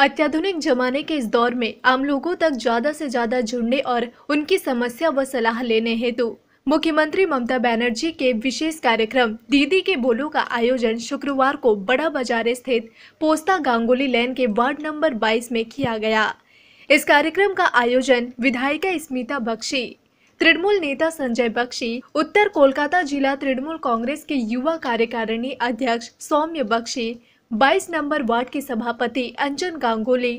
अत्याधुनिक जमाने के इस दौर में आम लोगों तक ज़्यादा से ज़्यादा जुड़ने और उनकी समस्या व सलाह लेने हेतु मुख्यमंत्री ममता बनर्जी के विशेष कार्यक्रम दीदी के बोलो का आयोजन शुक्रवार को बड़ा बाज़ार स्थित पोस्ता गांगुली लैन के वार्ड नंबर 22 में किया गया। इस कार्यक्रम का आयोजन विधायिका स्मिता बख्शी, तृणमूल नेता संजय बख्शी, उत्तर कोलकाता जिला तृणमूल कांग्रेस के युवा कार्यकारिणी अध्यक्ष सौम्य बख्शी 22 नंबर वार्ड के सभापति अंजन गांगुली,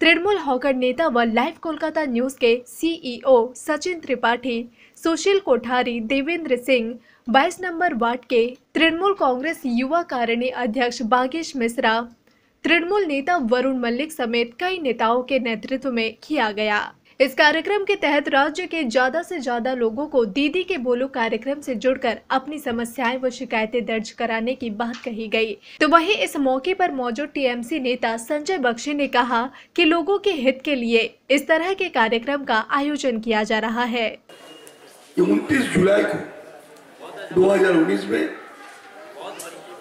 तृणमूल हॉकर नेता व लाइव कोलकाता न्यूज़ के CEO Sachin Tripathi, Sushil Kothari Devendra Singh 22 number ward के तृणमूल कांग्रेस युवा कारिणी अध्यक्ष बागेश मिश्रा, तृणमूल नेता वरुण मल्लिक समेत कई नेताओं के नेतृत्व में किया गया। इस कार्यक्रम के तहत राज्य के ज़्यादा से ज़्यादा लोगों को दीदी के बोलो कार्यक्रम से जुड़कर अपनी समस्याएँ व शिकायतें दर्ज कराने की बात कही गई। तो वहीं इस मौके पर मौजूद टीएमसी नेता संजय बख्शी ने कहा कि लोगों के हित के लिए इस तरह के कार्यक्रम का आयोजन किया जा रहा है। उनतीस जुलाई को 2019 में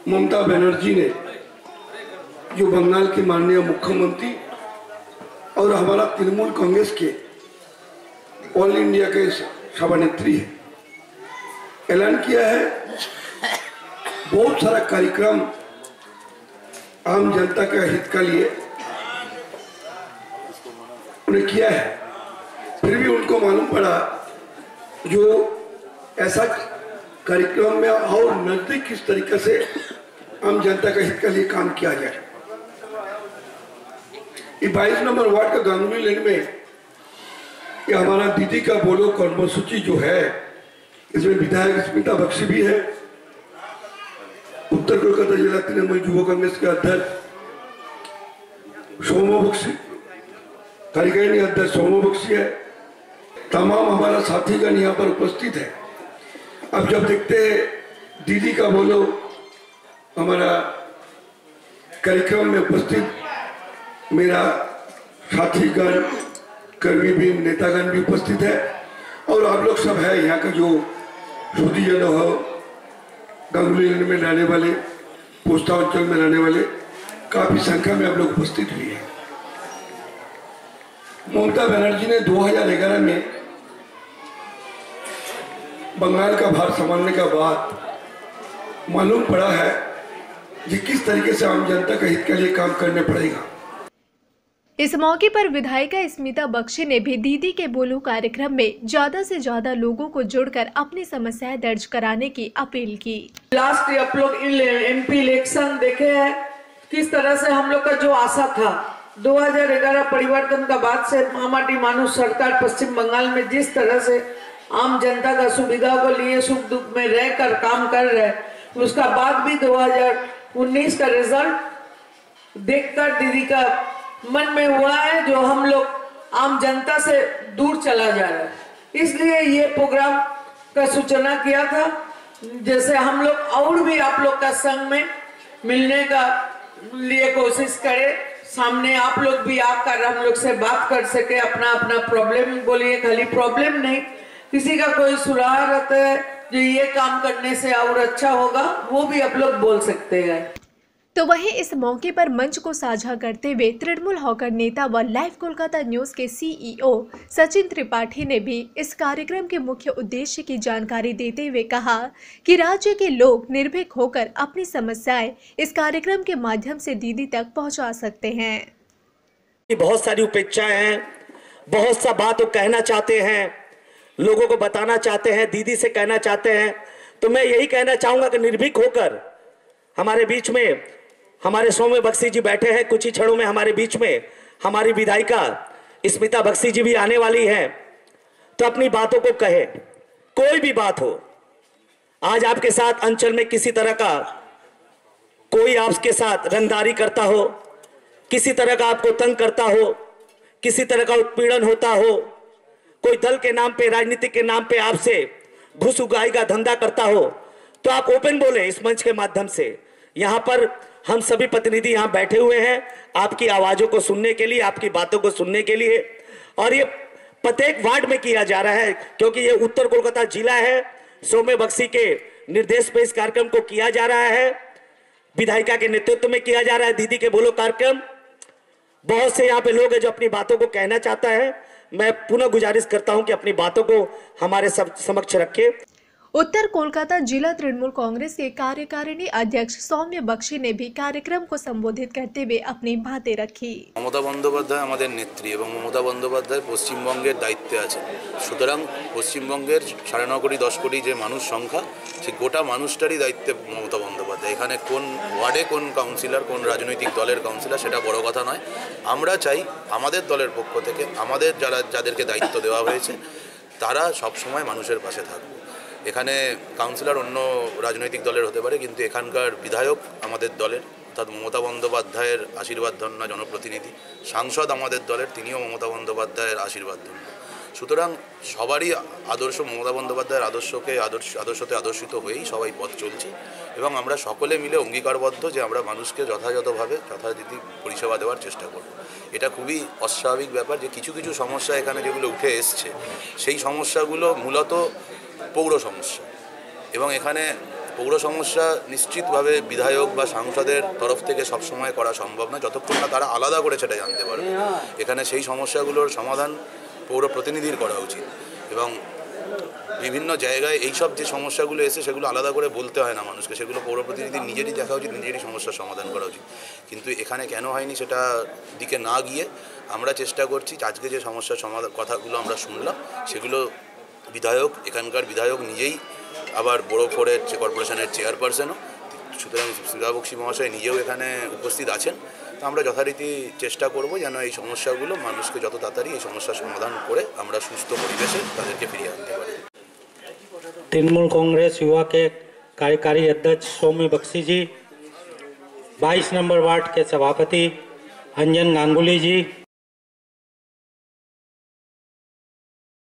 ममता बनर्जी ने जो बंगाल के माननीय मुख्यमंत्री और हमारा तृणमूल कांग्रेस के ऑल इंडिया के सभानेत्री है। ऐलान किया है, बहुत सारा कार्यक्रम आम जनता के हित के लिए उन्हें किया है। फिर भी उनको मालूम पड़ा, जो ऐसा कार्यक्रम में और नज़दीक किस तरीके से आम जनता के हित के लिए काम किया जाए। ये बाईस नंबर वार्ड का गांगुली लेन में ये हमारा दीदी का बोलो, कर्मसूची जो है, इसमें विधायक स्मिता बख्शी भी है। उत्तर कोलकाता जिला तृणमूल युवा कांग्रेस के अध्यक्ष सोमो बख्शी, कार्यकारिणी अध्यक्ष सोमो बख्शी है। तमाम हमारा साथीगण यहाँ पर उपस्थित है। अब जब देखते हैं, दीदी का बोलो, हमारा कार्यक्रम में उपस्थित मेरा साथीगण कर्मी भी नेतागण भी उपस्थित है। और आप लोग सब है यहाँ का जो जन हो गंगुली में रहने वाले, पोस्ता अंचल में रहने वाले, काफ़ी संख्या में आप लोग उपस्थित हुए हैं। ममता बनर्जी ने 2011 में बंगाल का भार संभालने का बाद मालूम पड़ा है कि किस तरीके से आम जनता के हित के लिए काम करने पड़ेगा। इस मौके पर विधायिका स्मिता बख्शी ने भी दीदी के बोलो कार्यक्रम में ज़्यादा से ज़्यादा लोगों को जोड़कर अपनी समस्याएँ दर्ज कराने की अपील की। लास्ट आप लोग एमपी इलेक्शन देखे हैं, किस तरह से हम लोग का जो आशा था 2011 परिवर्तन का बाद से मामाटी मानुष सरकार पश्चिम बंगाल में जिस तरह से आम जनता का सुविधा को लिए सुख दुख में रह कर काम कर रहे उसका बाद भी 2019 का रिज़ल्ट देखकर दीदी का मन में हुआ है जो हम लोग आम जनता से दूर चला जा रहा है। इसलिए ये प्रोग्राम का सूचना किया था। जैसे हम लोग और भी आप लोग का संग में मिलने का लिए कोशिश करें। सामने आप लोग भी आकर हम लोग से बात कर सके अपना अपना प्रॉब्लम बोलिए, खाली प्रॉब्लम नहीं। किसी का कोई सुराह रहता है, जो ये काम करने से और अच्छा होगा, वो भी आप लोग बोल सकते हैं। तो वहीं इस मौके पर मंच को साझा करते हुए तृणमूल हॉकर नेता व लाइव कोलकाता न्यूज़ के सीईओ सचिन त्रिपाठी ने भी इस कार्यक्रम के मुख्य उद्देश्य की जानकारी देते हुए कहा कि राज्य के लोग निर्भीक होकर अपनी समस्याएँ इस कार्यक्रम के माध्यम से दीदी तक पहुँचा सकते हैं। बहुत सारी उपेक्षाएँ हैं। बहुत सा बात वो कहना चाहते हैं। लोगों को बताना चाहते हैं, दीदी से कहना चाहते हैं। तो मैं यही कहना चाहूँगा कि निर्भीक होकर हमारे बीच में हमारे सौम्य बख्शी जी बैठे हैं, कुछ ही क्षणों में हमारे बीच में, हमारी विधायिका, स्मिता बख्शी जी भी आने वाली हैं। तो अपनी बातों को कहे, कोई भी बात हो, आज आपके साथ अंचल में किसी तरह का कोई आपके साथ रंगदारी करता हो, किसी तरह का आपको तंग करता हो, किसी तरह का उत्पीड़न होता हो, कोई दल के नाम पे, राजनीति के नाम पे आपसे घुस उगाई का धंधा करता हो तो आप ओपन बोले इस मंच के माध्यम से। यहाँ पर हम सभी प्रतिनिधि यहाँ बैठे हुए हैं आपकी आवाजों को सुनने के लिए, आपकी बातों को सुनने के लिए। और ये प्रत्येक वार्ड में किया जा रहा है, क्योंकि ये उत्तर कोलकाता जिला है। सोमे बख्शी के निर्देश पे इस कार्यक्रम को किया जा रहा है। विधायिका के नेतृत्व में किया जा रहा है, दीदी के बोलो कार्यक्रम। बहुत से यहाँ पे लोग हैं जो अपनी बातों को कहना चाहता है। मैं पुनः गुजारिश करता हूँ कि अपनी बातों को हमारे समक्ष रखें। उत्तर कोलकाता जिला तृणमूल कांग्रेस के कार्यकारिणी अध्यक्ष सौम्य बख्शी ने भी कार्यक्रम को संबोधित करते हुए अपनी बातें रखी মমতা বন্দ্যোপাধ্যায় আমাদের নেত্রী এবং মমতা বন্দ্যোপাধ্যায় পশ্চিমবঙ্গের দায়িত্বে আছে সুতরাং পশ্চিমবঙ্গের সাড়ে ন কোটি দশ কোটি যে মানুষ সংখ্যা সে গোটা মানুষটারই দায়িত্বে মমতা বন্দ্যোপাধ্যায় এখানে কোন ওয়ার্ডে কোন কাউন্সিলর কোন রাজনৈতিক দলের কাউন্সিলর সেটা বড় কথা নয় আমরা চাই আমাদের দলের পক্ষ থেকে আমাদের যারা যাদেরকে দায়িত্ব দেওয়া হয়েছে তারা সবসময় মানুষের পাশে থাকবে এখানে কাউন্সিলর অন্য রাজনৈতিক দলের হতে পারে, কিন্তু এখানকার বিধায়ক আমাদের দলের, অর্থাৎ মমতা বন্দ্যোপাধ্যায়ের আশীর্বাদ ধন্য জনপ্রতিনিধি। সাংসদ আমাদের দলের, তিনিও মমতা বন্দ্যোপাধ্যায়ের আশীর্বাদ ধন্য। সুতরাং সবারই আদর্শ, মমতা বন্দ্যোপাধ্যায়ের আদর্শকে আদর্শ, আদর্শতে আদর্শিত হয়েই সবাই পথ চলছি। এবং আমরা সকলে মিলে অঙ্গীকারবদ্ধ যে আমরা মানুষকে যথাযথভাবে, যথারীতি পরিষেবা দেওয়ার চেষ্টা করব। এটা খুবই অস্বাভাবিক ব্যাপার যে কিছু কিছু সমস্যা এখানে যেগুলো উঠে এসছে, সেই সমস্যাগুলো মূলত পৌর সমস্যা এবং এখানে পৌর সমস্যা নিশ্চিতভাবে বিধায়ক বা সাংসদের তরফ থেকে সবসময় করা সম্ভব নয়, যতক্ষণ না তারা আলাদা করে সেটা জানতে পারবে। এখানে সেই সমস্যাগুলোর সমাধান পৌর প্রতিনিধির করা উচিত। এবং বিভিন্ন জায়গায় এইসব যে সমস্যাগুলো এসে সেগুলো আলাদা করে বলতে হয় না মানুষকে, সেগুলো পৌর প্রতিনিধি নিজেরই দেখা উচিত, নিজেরই সমস্যার সমাধান করা উচিত। কিন্তু এখানে কেন হয়নি সেটা দিকে না গিয়ে আমরা চেষ্টা করছি, আজকে যে সমস্যার সমাধান কথাগুলো আমরা শুনলাম, সেগুলো বিধায়ক এখানকার বিধায়ক নিজেই আবার বড় ফোরের যে কর্পোরেশনের চেয়ারপারসনও সুতরাং সুধাবক্সী মহাশয় নিজেও এখানে উপস্থিত আছেন তো আমরা যথারীতি চেষ্টা করব যেন এই সমস্যাগুলো মানুষকে যত তাড়াতাড়ি এই সমস্যার সমাধান করে আমরা সুস্থ পরিবেশে তাদেরকে ফিরিয়ে আনতে পারি तृणमूल कांग्रेस युवा के कार्यकारी अध्यक्ष सौम्य बख्शी जी 22 नंबर वार्ड के सभापति अंजन गांगुली जी